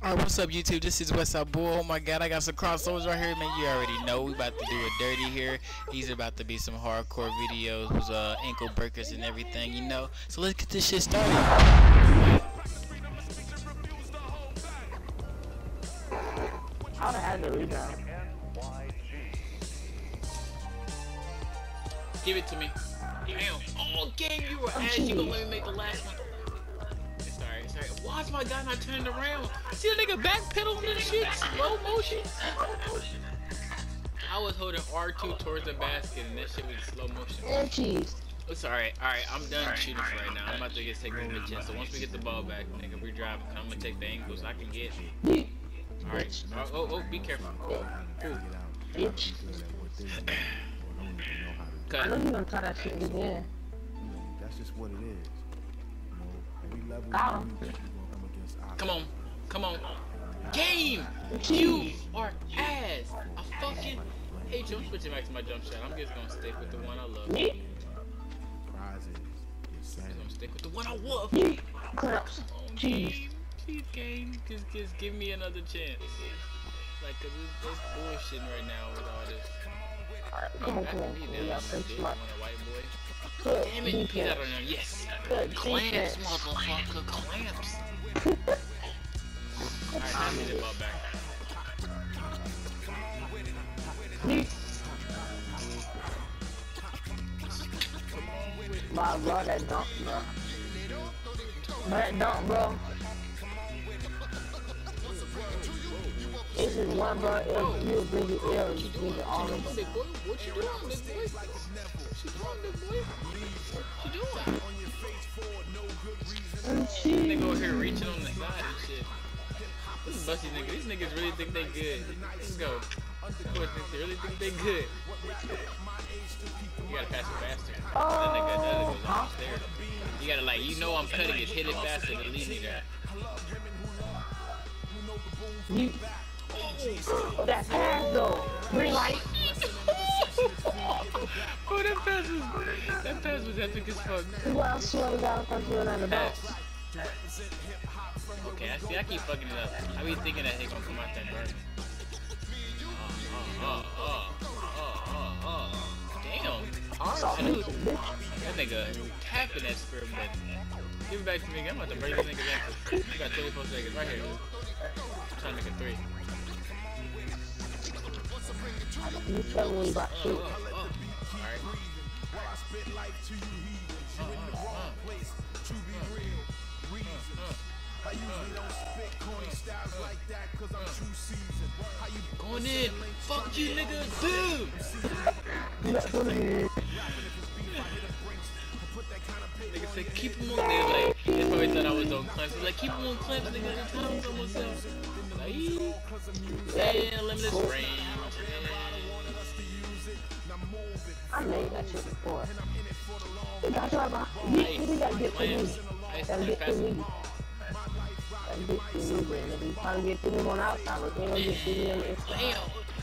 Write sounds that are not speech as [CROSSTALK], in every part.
Alright, what's up YouTube? This is Westside Bull. Oh my god, I got some crossovers right here, man. You already know we about to do it dirty here. These are about to be some hardcore videos with uh, ankle breakers and everything, you know. So let's get this shit started. I'd have had the rebound. Give it to me. Damn. Oh, game, you were ass. You gonna let me make sorry. Watch my guy not turn around. See the nigga backpedaling and shit? Slow motion. I was holding R2 towards the basket and that shit was slow motion. And cheese. It's alright, alright, I'm done shooting for right now. I'm about to get take over the chin. So once we get the ball back, nigga, we driving. I'm gonna take the angles I can get. Alright. Oh, oh, oh, be careful. Ooh. Bitch. I don't even know Cut. you gonna try that shit again. That's just what it is. You know, every level come against odds. Come on. Come on. Game! You are ass! I fucking hate you. I'm switching back to my jump shot. I'm just gonna stick with the one I love. Yeet. Prize is your I'm gonna stick with the one I love. Yeet. Oh, Cheese. game. Please, game. Just, just give me another chance. Like, cause it's, it's bullshitting right now with all this. Alright, come on, come on. me come down. on. Yeah, You play bitch. smart. Want a white boy? Good Damn it, you peed out on defense. them. Yes. Good Clamps, motherfucker. Clamps. My bro, that dunk, bro. That dunk, bro. This is one, bro. If you bring it ill, you bring it all over. Say, boy, what you doing, big boy? What you doing, big boy? What you doing? Nigga over here reaching on the side and shit. This is busty nigga. These niggas really think they good. Let's go. Of course, they really think they good. You gotta pass it faster. That nigga, that was almost there. You gotta like, you know I'm cutting it, hit it faster than leave me there. You. Oh, that pass though. Green light. [LAUGHS] oh, that pass was, that pass was epic as fuck. Well, I swear to God, if I'm doing on the. Okay, I see. I keep fucking it up. I be thinking that it gonna come out that uh, uh, uh. Alright, bitch, bitch. that nigga tapping that sperm button. Give it back to me. I'm about to break this nigga's ankle. You got 24 seconds right here. I'm trying to make a three. You tell me about Oh, shoot. oh, oh. Alright. Uh, uh, uh. Going in. Fuck you, nigga. Said keep him on there. Like, they probably thought I was on clamps. He's like, keep him on clamps, nigga. The time's almost up. Like, yeah, limitless range. I made that shit before. You gotta try my. You, you gotta get through me. Gotta get through me. Gotta get through me, man. If you trying to get through me on outside, then get through me on the inside.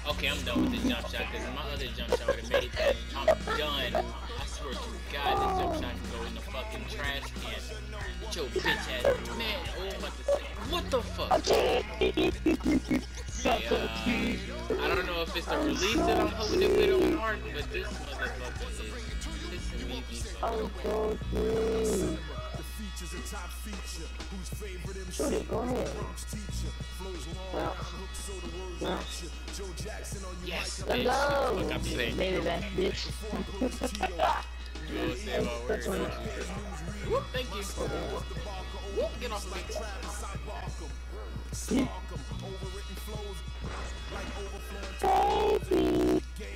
Okay, I'm done with this jump shot because my other jump shot would have made that. I'm done. I swear to God, this jump shot can go in the fucking trash can. Get your bitch ass. Man, oh, to say. What the fuck? Yeah, uh, I don't know if it's the release that I'm holding it with on mark, but this motherfucker is pissing me the fuck Oh, so good. Shoot it, go ahead. Well, well, Yes, let's bitch. go. Look, I'm saying. Baby back, bitch. You know, say my words. Whoop, thank you. Whoop, get off me. Baby,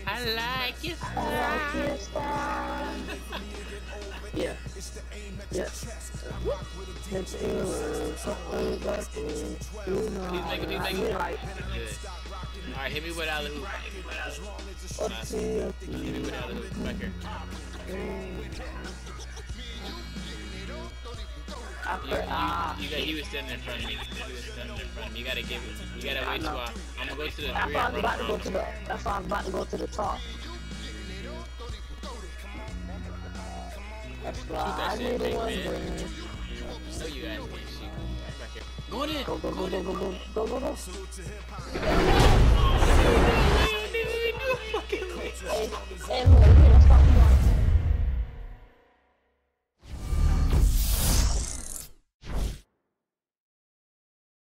I like your I like your style. [LAUGHS] Yeah. Yeah. Let's do it. Something about you. You know Please how make it, please I make feel it. like. Good. Alright, hit me with alley-oop. Hit me with alley-oop. It? Hit me with alley-oop. Back here. You, you, you got, he was standing in front of me. He was standing in front of me. You gotta give it. You gotta wait till I, I'm gonna go to the that's why I and was run about to go to the. That's why I was about to go to the top. That's why I big it one. No, you guys can't. Go in. Go, go, Go go, go, go, go, go, go,